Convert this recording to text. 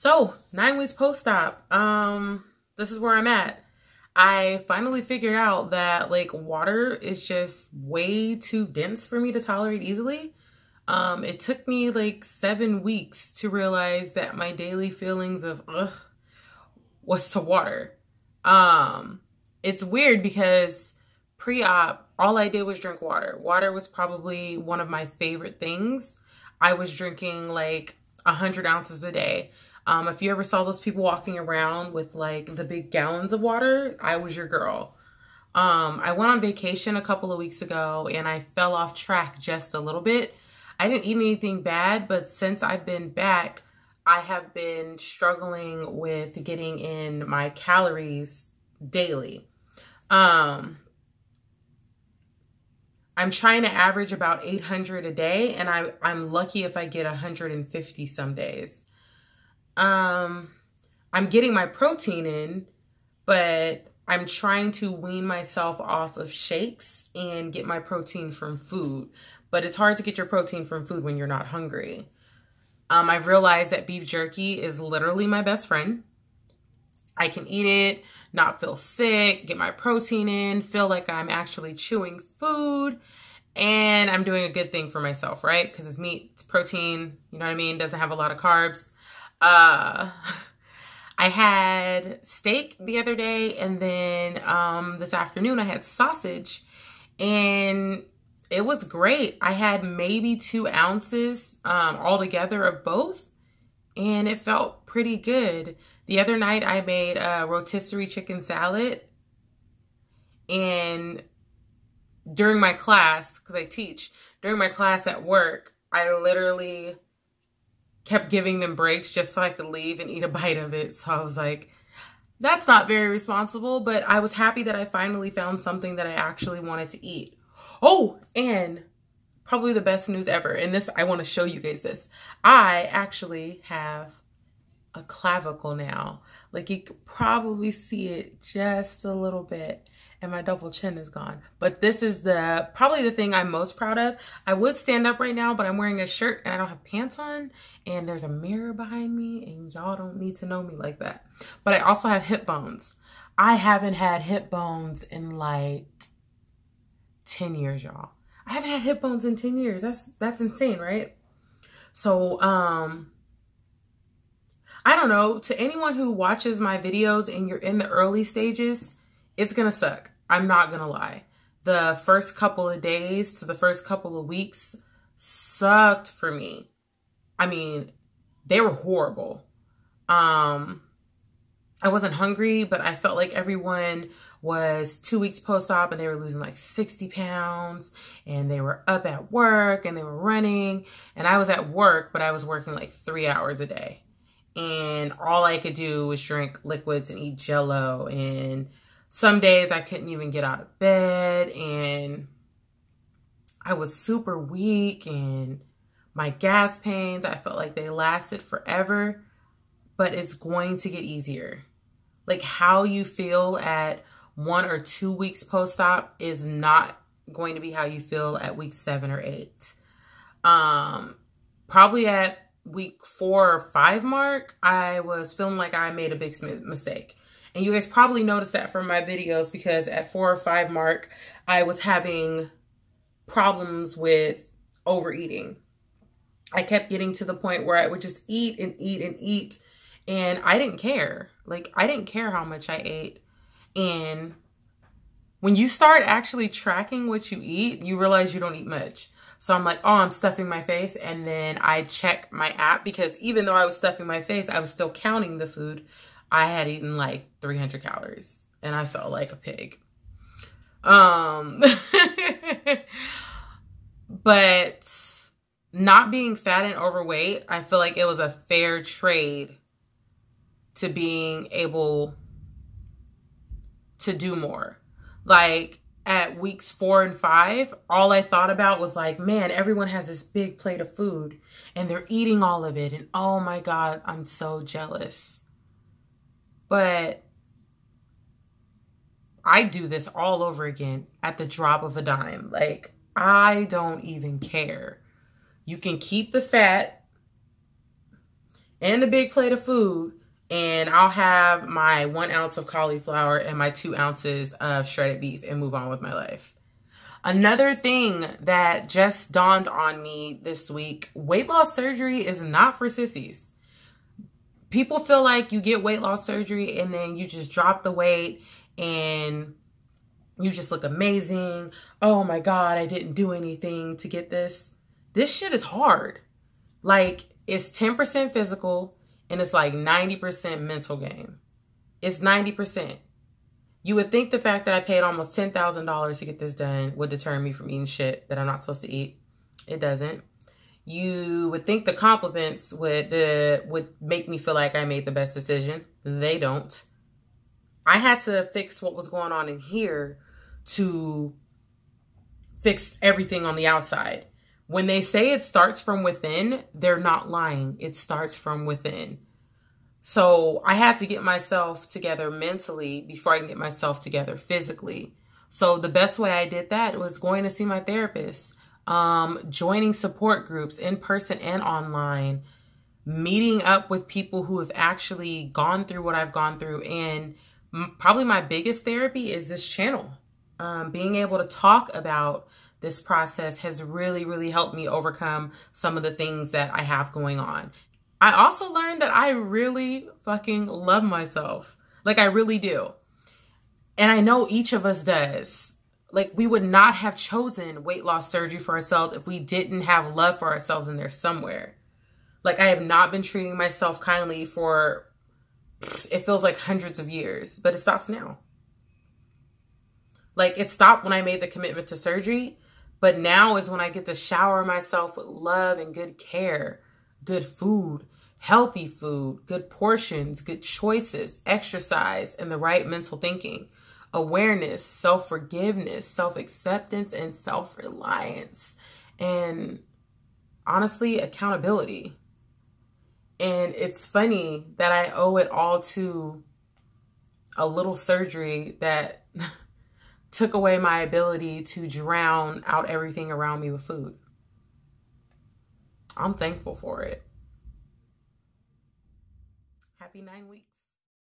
So, nine weeks post-op. Um, this is where I'm at. I finally figured out that like water is just way too dense for me to tolerate easily. Um, it took me like seven weeks to realize that my daily feelings of ugh was to water. Um, it's weird because pre-op, all I did was drink water. Water was probably one of my favorite things. I was drinking like a hundred ounces a day. Um, if you ever saw those people walking around with like the big gallons of water, I was your girl. Um, I went on vacation a couple of weeks ago and I fell off track just a little bit. I didn't eat anything bad, but since I've been back, I have been struggling with getting in my calories daily. Um, I'm trying to average about 800 a day, and I, I'm lucky if I get 150 some days. Um, I'm getting my protein in, but I'm trying to wean myself off of shakes and get my protein from food. But it's hard to get your protein from food when you're not hungry. Um, I've realized that beef jerky is literally my best friend. I can eat it, not feel sick, get my protein in, feel like I'm actually chewing food, and I'm doing a good thing for myself, right? Because it's meat, it's protein, you know what I mean? Doesn't have a lot of carbs. Uh, I had steak the other day and then um, this afternoon I had sausage and it was great. I had maybe two ounces um, altogether of both and it felt pretty good. The other night I made a rotisserie chicken salad and during my class, because I teach, during my class at work, I literally kept giving them breaks just so I could leave and eat a bite of it. So I was like, that's not very responsible, but I was happy that I finally found something that I actually wanted to eat. Oh, and probably the best news ever. And this, I want to show you guys this. I actually have a clavicle now. Like you could probably see it just a little bit and my double chin is gone. But this is the probably the thing I'm most proud of. I would stand up right now, but I'm wearing a shirt and I don't have pants on and there's a mirror behind me and y'all don't need to know me like that. But I also have hip bones. I haven't had hip bones in like 10 years, y'all. I haven't had hip bones in 10 years. That's that's insane, right? So, um I don't know, to anyone who watches my videos and you're in the early stages, it's gonna suck. I'm not gonna lie. The first couple of days to the first couple of weeks sucked for me. I mean, they were horrible. Um, I wasn't hungry, but I felt like everyone was two weeks post-op and they were losing like 60 pounds and they were up at work and they were running and I was at work, but I was working like three hours a day and all I could do was drink liquids and eat jello and some days I couldn't even get out of bed and I was super weak and my gas pains, I felt like they lasted forever, but it's going to get easier. Like how you feel at one or two weeks post-op is not going to be how you feel at week seven or eight. Um, probably at week four or five mark, I was feeling like I made a big mistake. And you guys probably noticed that from my videos because at four or five mark, I was having problems with overeating. I kept getting to the point where I would just eat and eat and eat. And I didn't care. Like, I didn't care how much I ate. And when you start actually tracking what you eat, you realize you don't eat much. So I'm like, oh, I'm stuffing my face. And then I check my app because even though I was stuffing my face, I was still counting the food. I had eaten like 300 calories and I felt like a pig. Um, but not being fat and overweight, I feel like it was a fair trade to being able to do more. Like at weeks four and five, all I thought about was like, man, everyone has this big plate of food and they're eating all of it. And oh my God, I'm so jealous. But I do this all over again at the drop of a dime. Like, I don't even care. You can keep the fat and the big plate of food, and I'll have my one ounce of cauliflower and my two ounces of shredded beef and move on with my life. Another thing that just dawned on me this week weight loss surgery is not for sissies. People feel like you get weight loss surgery and then you just drop the weight and you just look amazing. Oh my God, I didn't do anything to get this. This shit is hard. Like, it's 10% physical and it's like 90% mental game. It's 90%. You would think the fact that I paid almost $10,000 to get this done would deter me from eating shit that I'm not supposed to eat. It doesn't. You would think the compliments would uh, would make me feel like I made the best decision. They don't. I had to fix what was going on in here to fix everything on the outside. When they say it starts from within, they're not lying. It starts from within. So I had to get myself together mentally before I can get myself together physically. So the best way I did that was going to see my therapist, um, joining support groups in person and online, meeting up with people who have actually gone through what I've gone through. And probably my biggest therapy is this channel. Um, being able to talk about this process has really, really helped me overcome some of the things that I have going on. I also learned that I really fucking love myself. Like I really do. And I know each of us does. Like we would not have chosen weight loss surgery for ourselves if we didn't have love for ourselves in there somewhere. Like I have not been treating myself kindly for it feels like hundreds of years, but it stops now. Like it stopped when I made the commitment to surgery, but now is when I get to shower myself with love and good care, good food, healthy food, good portions, good choices, exercise, and the right mental thinking, awareness, self forgiveness, self acceptance, and self reliance. And honestly, accountability. And it's funny that I owe it all to a little surgery that took away my ability to drown out everything around me with food. I'm thankful for it happy nine weeks.